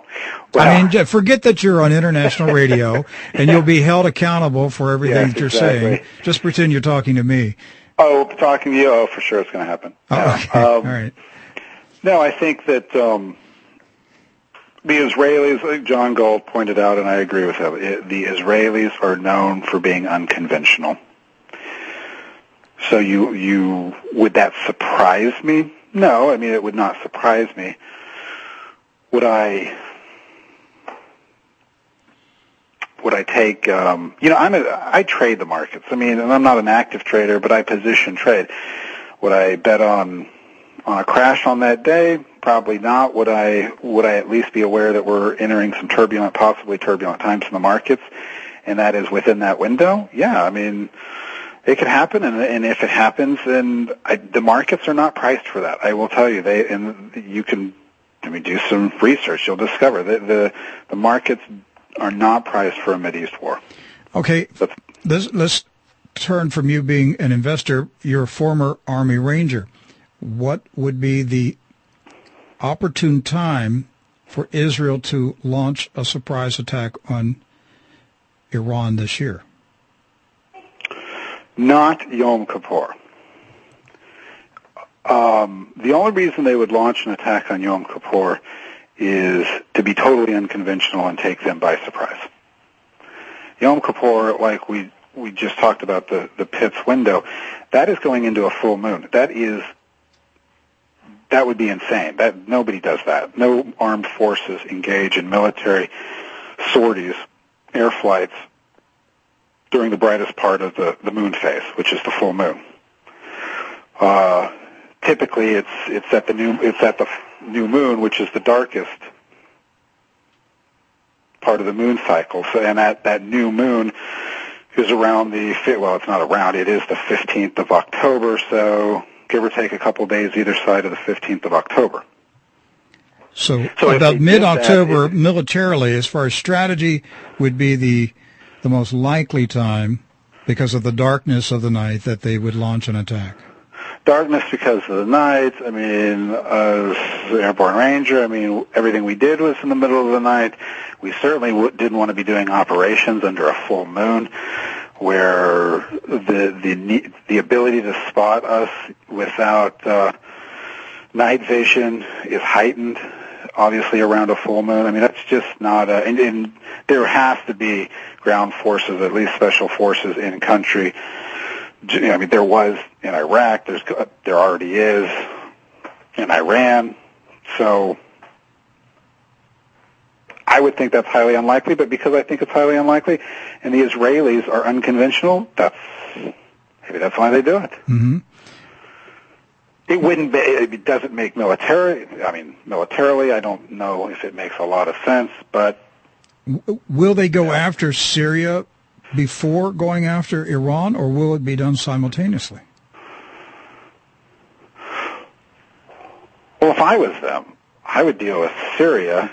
well, I mean, forget that you're on international radio and you'll be held accountable for everything Yes, that you're exactly. saying. Just pretend you're talking to me. oh, talking to you, oh, for sure it's going to happen. Oh, okay. Um, All right. No, I think that um, the Israelis, like John Galt pointed out, and I agree with him, it, the Israelis are known for being unconventional. So you, you, would that surprise me? No, I mean, it would not surprise me. Would I, would I take, um, you know, I'm a, I trade the markets. I mean, and I'm not an active trader, but I position trade. Would I bet on on a crash on that day? Probably not. Would I would I at least be aware that we're entering some turbulent, possibly turbulent times in the markets, and that is within that window? Yeah, I mean, it could happen, and, and if it happens, then I, the markets are not priced for that. I will tell you, they and you can. I mean, do some research. You'll discover that the the markets are not priced for a Mideast war. Okay, let's, let's turn from you being an investor, you're a former Army Ranger. What would be the opportune time for Israel to launch a surprise attack on Iran this year? Not Yom Kippur. Um, the only reason they would launch an attack on Yom Kippur is to be totally unconventional and take them by surprise. Yom Kippur, like we we just talked about the the Pitts window, that is going into a full moon. That is that would be insane. That nobody does that. No armed forces engage in military sorties, air flights during the brightest part of the, the moon phase, which is the full moon. Uh, typically, it's it's at the new it's at the new moon, which is the darkest part of the moon cycle. So, and that that new moon is around the well, it's not around. It is the 15th of October. So, give or take a couple of days either side of the 15th of October. So, So about mid-October, that, militarily, as far as strategy, would be the the most likely time because of the darkness of the night that they would launch an attack. Darkness because of the night. I mean, as an airborne ranger, I mean, everything we did was in the middle of the night. We certainly w- didn't want to be doing operations under a full moon, where the the the ability to spot us without uh, night vision is heightened. Obviously, around a full moon. I mean, that's just not. A, and, and there has to be ground forces, at least special forces in country I mean, there was in Iraq. There's there already is in Iran. So I would think that's highly unlikely. But because I think it's highly unlikely, and the Israelis are unconventional, that's maybe that's why they do it. hmm It wouldn't be. It doesn't make military. I mean, militarily, I don't know if it makes a lot of sense. But Will they go after Syria before going after Iran, or will it be done simultaneously? Well, if I was them, I would deal with Syria.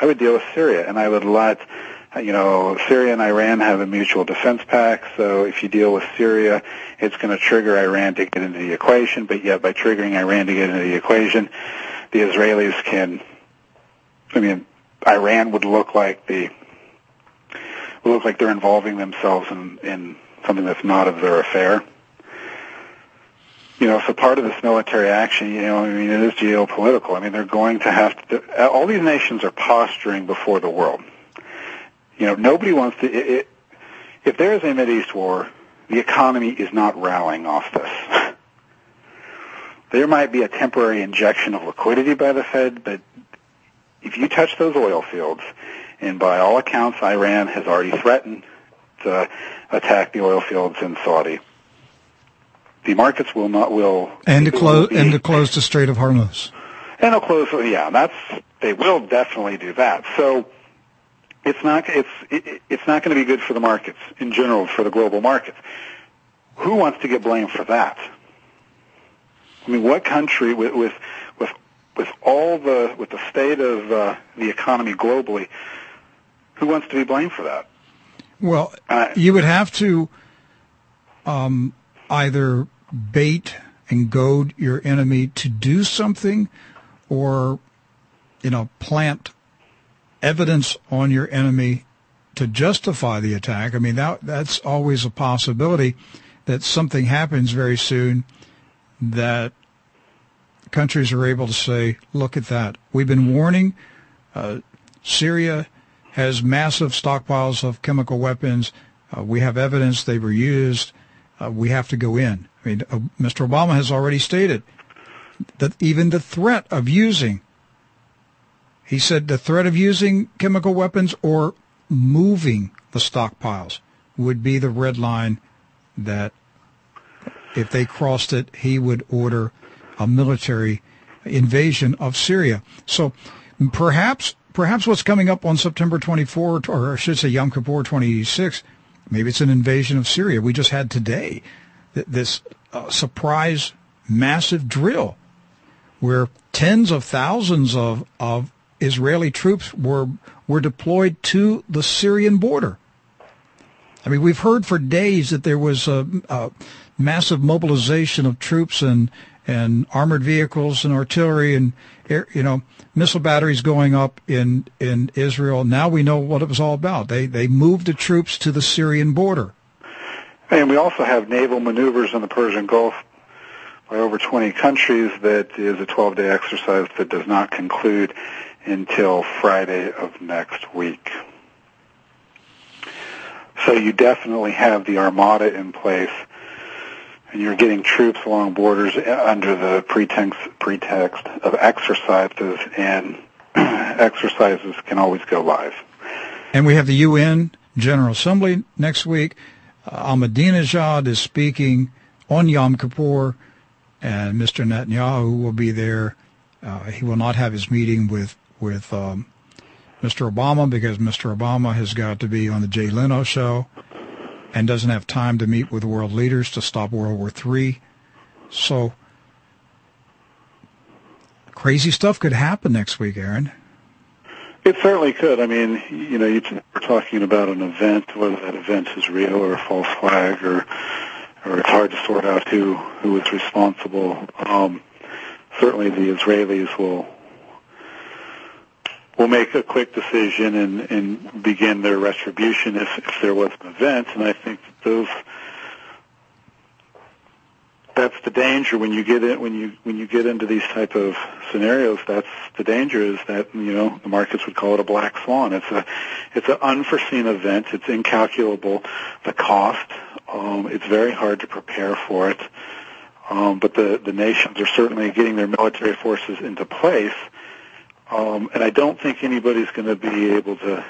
I would deal with Syria, and I would let, you know, Syria and Iran have a mutual defense pact. So if you deal with Syria, it's going to trigger Iran to get into the equation. But yet, by triggering Iran to get into the equation, the Israelis can. I mean, Iran would look like the look like they're involving themselves in in something that's not of their affair you know, so part of this military action, you know, I mean, it is geopolitical. I mean, they're going to have to. All these nations are posturing before the world. You know, nobody wants to. It, it, if there is a Mideast war, the economy is not rallying off this. There might be a temporary injection of liquidity by the Fed, but if you touch those oil fields, and by all accounts, Iran has already threatened to attack the oil fields in Saudi the markets will not will And to close and to close the Strait of Hormuz. and they'll close. Yeah, that's they will definitely do that. So it's not it's it, it's not going to be good for the markets in general for the global markets. Who wants to get blamed for that? I mean, what country with with with, with all the with the state of uh, the economy globally, who wants to be blamed for that? Well, uh, you would have to um, either bait and goad your enemy to do something, or you know, plant evidence on your enemy to justify the attack. I mean, that that's always a possibility that something happens very soon that countries are able to say, look at that. We've been warning. Uh, Syria has massive stockpiles of chemical weapons. Uh, we have evidence they were used. Uh, we have to go in. I mean, uh, Mr. Obama has already stated that even the threat of using, he said the threat of using chemical weapons or moving the stockpiles would be the red line that if they crossed it, he would order a military invasion of Syria. So perhaps perhaps what's coming up on September 24, or I should say Yom Kippur 26, maybe it's an invasion of Syria. We just had today this uh, surprise massive drill where tens of thousands of, of Israeli troops were were deployed to the Syrian border. I mean, we've heard for days that there was a, a massive mobilization of troops and and armored vehicles and artillery and air, you know missile batteries going up in in Israel. Now we know what it was all about. They they moved the troops to the Syrian border. And we also have naval maneuvers in the Persian Gulf by over 20 countries that is a 12-day exercise that does not conclude until Friday of next week. So you definitely have the armada in place you're getting troops along borders under the pretext pretext of exercises, and exercises can always go live. And we have the UN General Assembly next week. Uh, Ahmadinejad is speaking on Yom Kippur, and Mr. Netanyahu will be there. Uh, he will not have his meeting with with um, Mr. Obama because Mr. Obama has got to be on the Jay Leno show and doesn't have time to meet with world leaders to stop World War III. So crazy stuff could happen next week, Aaron. It certainly could. I mean, you know, are talking about an event, whether that event is real or a false flag, or or it's hard to sort out who who is responsible. Um, certainly, the Israelis will will make a quick decision and, and begin their retribution if, if there was an event. And I think that those that's the danger when you get in when you when you get into these type of scenarios. That's the danger is that you know the markets would call it a black swan. It's a it's an unforeseen event. It's incalculable. The cost. Um, it's very hard to prepare for it. Um, but the the nations are certainly getting their military forces into place um, and I don't think anybody's going to be able to,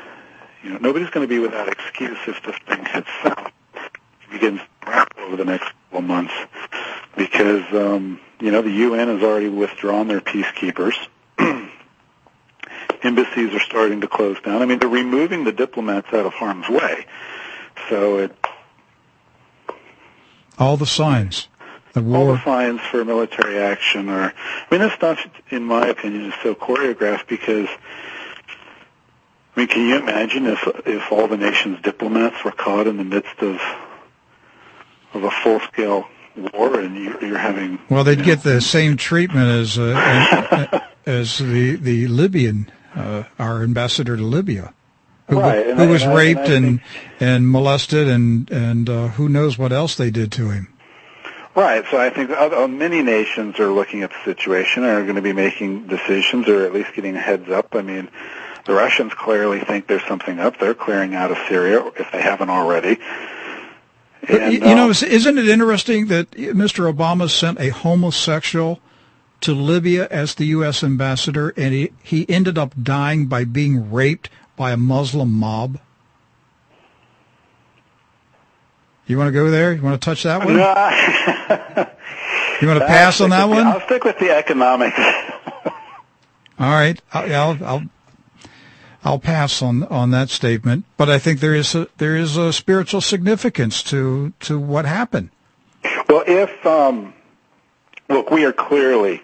you know, nobody's going to be without excuse if this thing heads south, begins over the next couple of months, because um, you know the UN has already withdrawn their peacekeepers. Embassies are starting to close down. I mean, they're removing the diplomats out of harm's way. So it all the signs. The war. All the signs for military action are, I mean, this stuff, in my opinion, is so choreographed because, I mean, can you imagine if if all the nation's diplomats were caught in the midst of of a full scale war, and you're, you're having well, they'd get know, the same treatment as uh, as the the Libyan, uh, our ambassador to Libya. Who, right. who was raped and and, and, molested and and uh, who knows what else they did to him. Right. So I think uh, many nations are looking at the situation and are going to be making decisions or at least getting a heads up. I mean, the Russians clearly think there's something up. They're clearing out of Syria if they haven't already. And, you, you know, um, isn't it interesting that Mr. Obama sent a homosexual to Libya as the U.S. ambassador, and he, he ended up dying by being raped by a Muslim mob? You want to go there? You want to touch that one? No. you want to pass on that one? The, I'll stick with the economics. All right. I'll, I'll, I'll, I'll pass on on that statement, but I think there is a, there is a spiritual significance to to what happened. Well, if um, look, we are clearly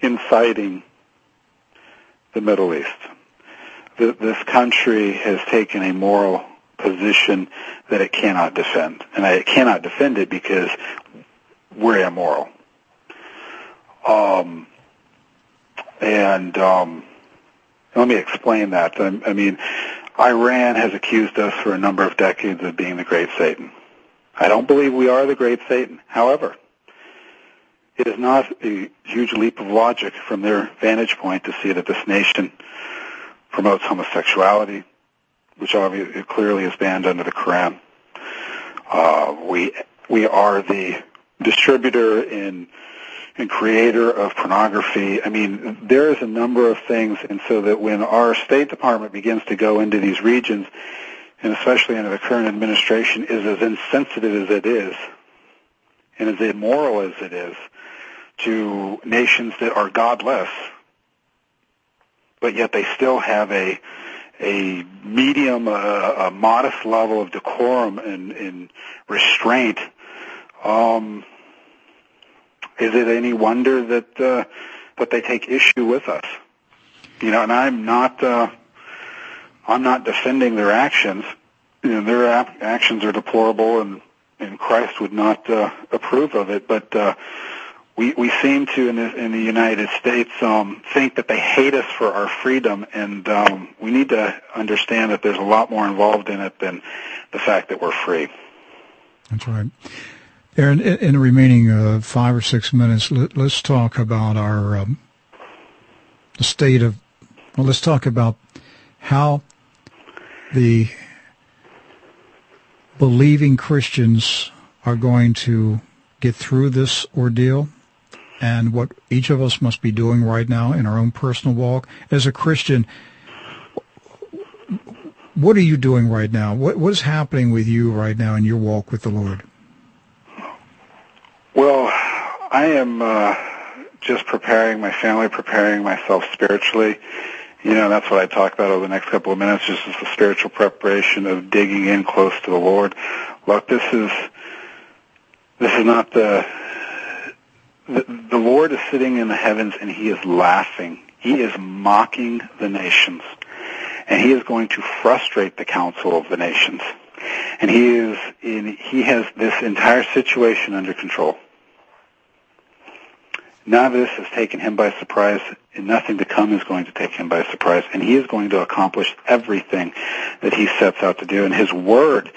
inciting the Middle East. The, this country has taken a moral position that it cannot defend, and it cannot defend it because we're immoral. Um, and um, let me explain that. I, I mean, Iran has accused us for a number of decades of being the great Satan. I don't believe we are the great Satan. However, it is not a huge leap of logic from their vantage point to see that this nation promotes homosexuality, which obviously clearly is banned under the Quran. Uh, we we are the distributor in and creator of pornography. I mean, there is a number of things, and so that when our State Department begins to go into these regions, and especially under the current administration, is as insensitive as it is, and as immoral as it is, to nations that are godless, but yet they still have a a medium, a, a modest level of decorum and, and restraint. Um, is it any wonder that uh, that they take issue with us? You know, and I'm not uh, I'm not defending their actions. You know, their actions are deplorable, and and Christ would not uh, approve of it. But uh, we we seem to in the, in the United States um, think that they hate us for our freedom, and um, we need to understand that there's a lot more involved in it than the fact that we're free. That's right. Aaron, in the remaining uh, five or six minutes, let, us talk about our um, the state of. Well, let's talk about how the believing Christians are going to get through this ordeal and what each of us must be doing right now in our own personal walk. As a Christian, what are you doing right now? What, what is happening with you right now in your walk with the Lord? Well, I am uh, just preparing my family, preparing myself spiritually. You know, that's what I talk about over the next couple of minutes, just as the spiritual preparation of digging in close to the Lord. Look, this is this is not the the, Lord is sitting in the heavens and he is laughing. He is mocking the nations. And he is going to frustrate the council of the nations. And he is in, he has this entire situation under control. None of this has taken him by surprise, and nothing to come is going to take him by surprise. And he is going to accomplish everything that he sets out to do. And his word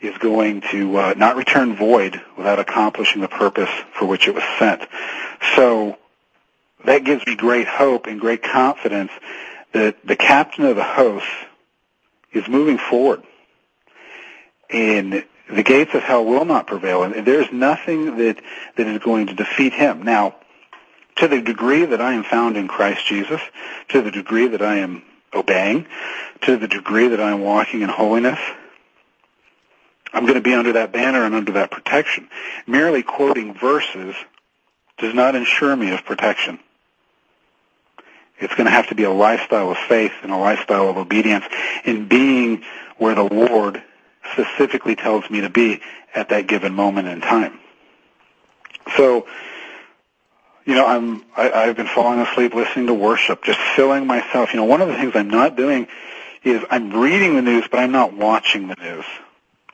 is going to uh, not return void without accomplishing the purpose for which it was sent. So that gives me great hope and great confidence that the captain of the host is moving forward. And the gates of hell will not prevail, and there's nothing that, that is going to defeat him. Now, to the degree that I am found in Christ Jesus, to the degree that I am obeying, to the degree that I am walking in holiness, I'm going to be under that banner and under that protection. Merely quoting verses does not ensure me of protection. It's going to have to be a lifestyle of faith and a lifestyle of obedience in being where the Lord specifically tells me to be at that given moment in time. So, you know, I'm I, I've been falling asleep listening to worship, just filling myself. You know, one of the things I'm not doing is I'm reading the news, but I'm not watching the news.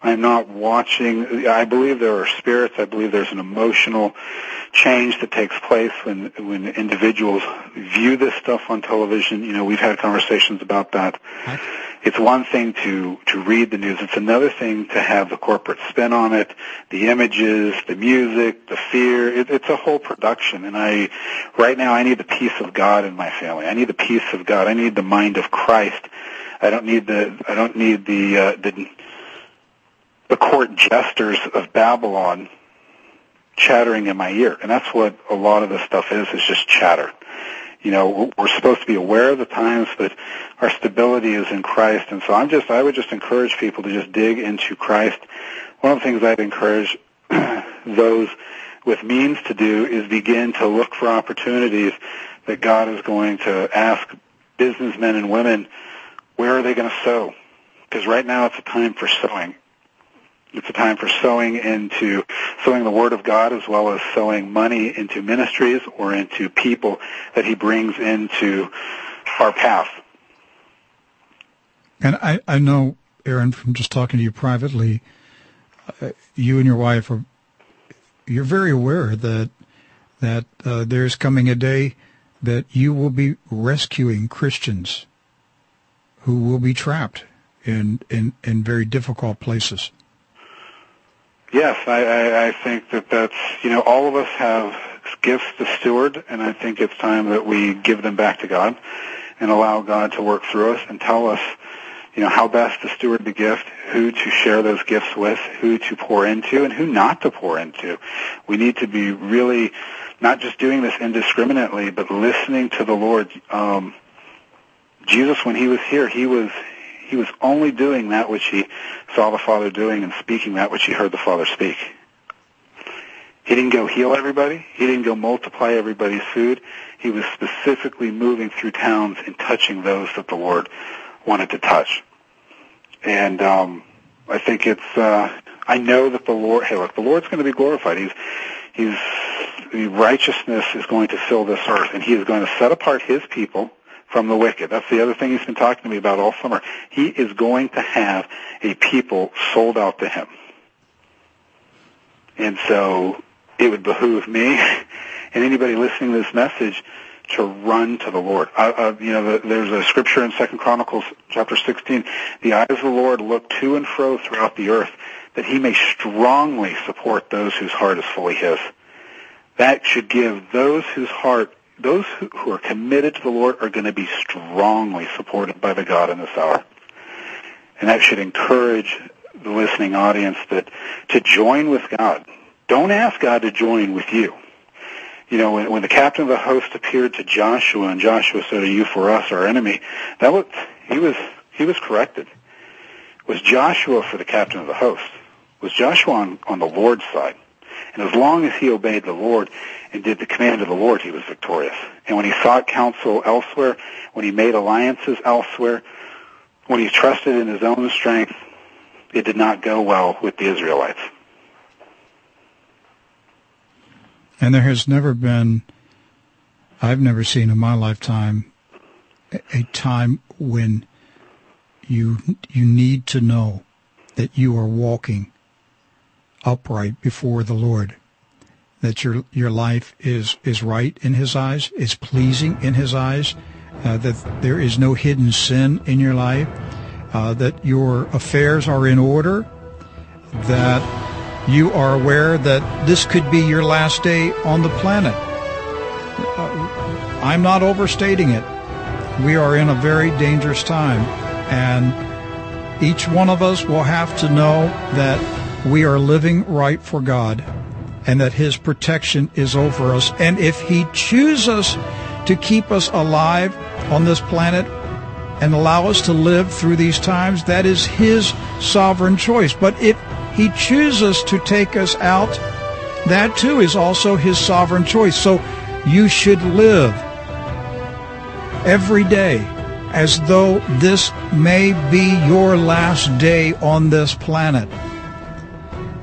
I'm not watching. I believe there are spirits. I believe there's an emotional change that takes place when when individuals view this stuff on television. You know, we've had conversations about that. It's one thing to to read the news. It's another thing to have the corporate spin on it, the images, the music, the fear. It, it's a whole production. And I, right now, I need the peace of God in my family. I need the peace of God. I need the mind of Christ. I don't need the I don't need the uh, the the court jesters of Babylon chattering in my ear. And that's what a lot of this stuff is, is just chatter. You know, we're supposed to be aware of the times, but our stability is in Christ. And so I'm just, I would just encourage people to just dig into Christ. One of the things I'd encourage those with means to do is begin to look for opportunities that God is going to ask businessmen and women where are they going to sow? Because right now it's a time for sowing. It's a time for sowing into sowing the Word of God as well as sowing money into ministries or into people that He brings into our path. And I, I know, Aaron, from just talking to you privately, uh, you and your wife are you're very aware that that uh, there's coming a day that you will be rescuing Christians who will be trapped in in, in very difficult places. Yes, I, I, I think that that's you know all of us have gifts to steward, and I think it's time that we give them back to God and allow God to work through us and tell us you know, how best to steward the gift, who to share those gifts with, who to pour into, and who not to pour into. We need to be really not just doing this indiscriminately, but listening to the Lord. Um, Jesus, when he was here, he was he was only doing that which he saw the Father doing and speaking that which he heard the Father speak. He didn't go heal everybody. He didn't go multiply everybody's food. He was specifically moving through towns and touching those that the Lord wanted to touch. And um, I think it's. Uh, I know that the Lord. Hey, look, the Lord's going to be glorified. He's He's the righteousness is going to fill this earth, and He is going to set apart His people from the wicked. That's the other thing He's been talking to me about all summer. He is going to have a people sold out to Him, and so it would behoove me and anybody listening to this message to run to the Lord. You know, the, there's a scripture in Second Chronicles chapter 16. The eyes of the Lord look to and fro throughout the earth, that He may strongly support those whose heart is fully His. That should give those whose heart, those who, are committed to the Lord, are going to be strongly supported by the God in this hour, and that should encourage the listening audience that to join with God. Don't ask God to join with you you know, when, when the captain of the host appeared to Joshua and Joshua said, "Are you for us, our enemy?" That was he was he was corrected. Was Joshua for the captain of the host? Was Joshua on, on the Lord's side? And as long as he obeyed the Lord and did the command of the Lord, he was victorious. And when he sought counsel elsewhere, when he made alliances elsewhere, when he trusted in his own strength, it did not go well with the Israelites. And there has never been, I've never seen in my lifetime, a time when you you need to know that you are walking upright before the Lord, that your your life is is right in His eyes, is pleasing in His eyes, uh, that there is no hidden sin in your life, uh, that your affairs are in order, that you are aware that this could be your last day on the planet. Uh, I'm not overstating it. We are in a very dangerous time, and each one of us will have to know that we are living right for God and that His protection is over us. And if He chooses to keep us alive on this planet and allow us to live through these times, that is His sovereign choice. But if he chooses to take us out, that too is also his sovereign choice. So you should live every day as though this may be your last day on this planet.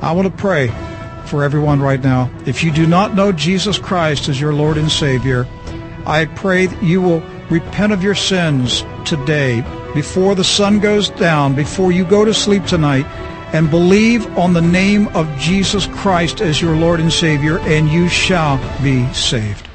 I want to pray for everyone right now. If you do not know Jesus Christ as your Lord and Savior, I pray that you will repent of your sins today before the sun goes down, before you go to sleep tonight, and believe on the name of Jesus Christ as your Lord and Savior, and you shall be saved.